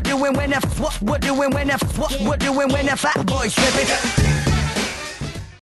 we're doing when the what we're doing when the what we're doing when the fat boy slipping.